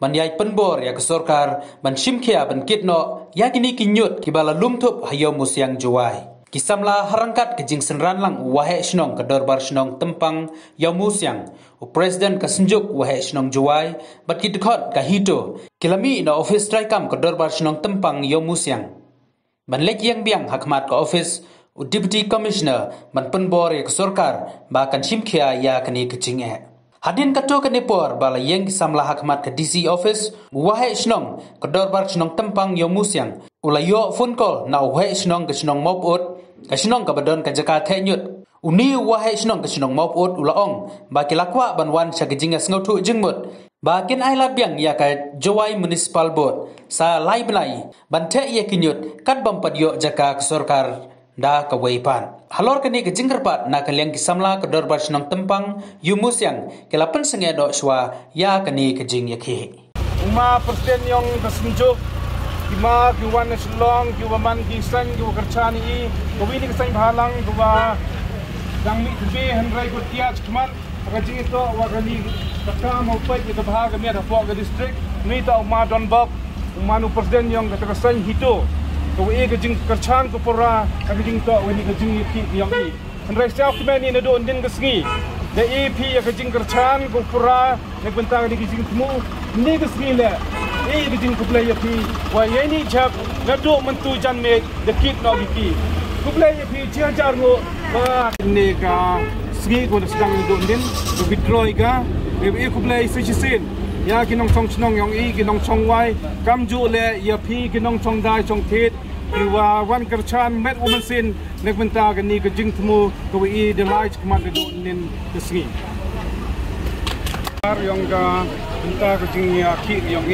cleanliness. We want cleanliness. We want cleanliness. Take care. I'm coming in. Take care. I'm coming in. Take care. I'm coming in. Take care. I'm coming in. Terus lang. Photograph. Terus lang. Menta kasngi mi biang kisamla kedor bar shnong tempang yo musyang shakmat DC office ban yai penbor ya kesorkar ban shimkhia ban kitno ya kini kinyut kibala lumtup hayo musyang juwai kisamla harangkat kejing senran lang wahe shnong kedor bar shnong tempang yo musyang u president kasenjuk wahe shnong juwai bat kitkot kahito kilami ina office traikam kedor bar shnong tempang yo musyang ban lek yang biang hakmat ka office u deputy commissioner man penbor ya kesorkar ba kan shimkhia ya kini kejing e Hadin kato ke Nepor bala yang samla hakmat ke DC office wahai snong kedor bar snong tempang yo musyang ula yo phone call na wahai snong ke snong mop ut. Ke snong ke badon ke jaka thenyut uni wahai snong ke snong mop ut ula ong. Ba ki lakwa ban wan cha ke jinga sngotu jingmut ba kin ai la biang ya ka jowai municipal board. Sa lai blai ban the ye kinyut kat bam pad yo jaka ke sarkar da ka weipan halor kani ke jingkerpat na kaliang ki samla ke dor bar snong tempang yu musyang ke lapan senge do shwa ya kani ke jing yakhi Uma persen yang tersenjuk Kima kiwan selong kiwa man kisan kiwa kercani i Kawi ni kesan bahalang kiwa Dang mi tebe hendrai ko tiat kemat Rajing itu wakani Kata mau pek kita bahagia mi ada fok ke distrik Mi ta uma don bab Uma nu persen yang kata kesan hito Kawi i kejing kercan ko pura Kejing to wani kejing yaki yang i Hendrai siap kemen ni nado ndin kesengi Da EP ya kejing kercan ko pura Nek bentang ni kejing temu Ni kesengi le. Eh kejing ko play EP Wa ye ni chap Nado mentu jan me The kid no biki Ko play EP Cia jar ngo Ba ni ka Sengi ko na sedang nado ndin Ko withdraw ka. Eh ko play Suci sin Ya kinong chong chnong yong i kinong chong wai. Kam ju le ya phi kinong chong dai chong thit kiwa wan kerchan met woman sin nek benta ga ni ga jing tmu ko i de light kman do nin de singi ar yong ga benta ga jing ya ki yong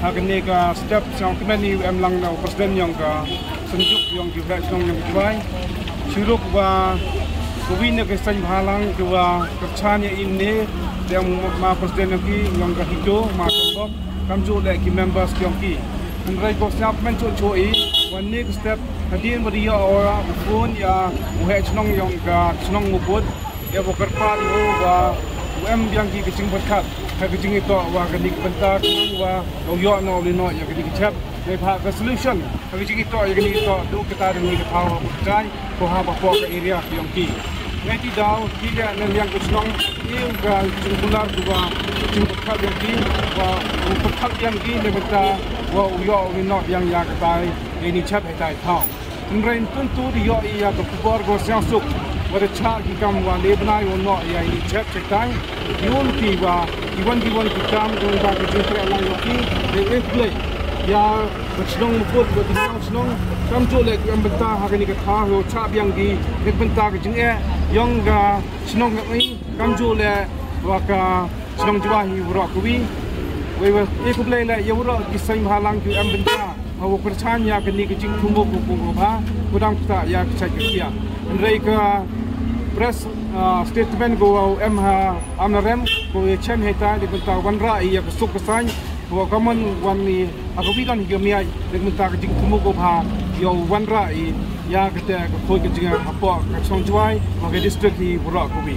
ha ga ni ga step chong kman ni em lang na president yong ga senjuk yong ba chong yong jwai churuk wa ko wi ne ga san bhalang kiwa kerchan ya in ne yang ma presiden lagi yang ka hito ma kam ju le ki members kyong ki. Nrai ko snap men chu chu i one next step hadin bari ya ora phone ya uhe chnong yang ka chnong mu bot ya bo pa ho wa em yang ki kiching bot khat ka kiching ito wa ka dik banta kang wa lo yo no li ya dik chat le pha ka solution. Kiching ito ya ni ito du ni ka ha ba ko ka area kyong ki. Nanti dah kita nak yang jumlah juga jumlah yang di wa untuk yang di negara wa uyo ini yang yang kita ini chat kita tahu. Kemudian tentu dia ia ke kubur go siasuk pada cak kita lebna yo no ia ini chat kita yun tiba iwan iwan kita mengubah kejadian ki de play. Ya bersenang mukut bersenang senang kam tu lek yang bentah hari ni kata ho cap yang di ke jeng eh yang senang ni kam tu lek waka senang wura kuwi we we e ku play lek ya wura kisah halang ku am bentah ho perchan ya ke ni ke jeng tumu ku ku ba. Kudang kita ya ke cak kia. Ndai ka press uh, statement go em ha amnarem ko ye chen heta di bentah wan ra ya ke suk kesany wa kaman wan ni aku bilang higa miai. Dek minta ke jing temu ko ha yo wan ra i ya ke te ko foi ke jing apa ka song juai wa ke district hi bura ko bi